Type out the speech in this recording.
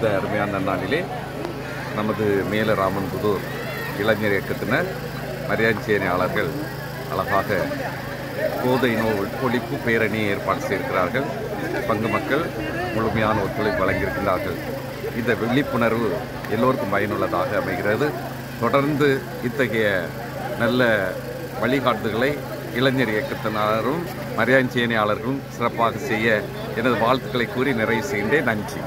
இந்த அருமையான நாளிலே நமது மேலராமன் புதூர் இளைஞர் இயக்கத்தினர் மரியாதையாளர்கள் அழகாக போதை நோய் ஒழிப்பு பேரணியை ஏற்பாடு செய்திருக்கிறார்கள். பங்கு மக்கள் முழுமையான ஒத்துழைப்பு வழங்கியிருக்கிறார்கள் இந்த விழிப்புணர்வு எல்லோருக்கும் பயனுள்ளதாக அமைகிறது. தொடர்ந்து இத்தகைய நல்ல வழிகாட்டுதல்களை இளைஞர் இயக்கத்தினரும் மரியாதை சேனையாளர்களும் சிறப்பாக செய்ய எனது வாழ்த்துக்களை கூறி நிறைவு செய்கின்றேன். நன்றி.